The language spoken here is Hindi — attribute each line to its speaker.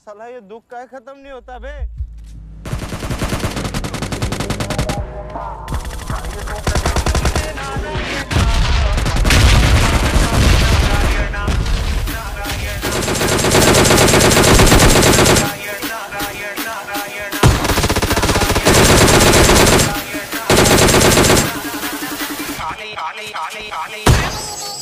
Speaker 1: साला ये दुख का खत्म नहीं होता बे
Speaker 2: Ali, Ali, Ali, Ali.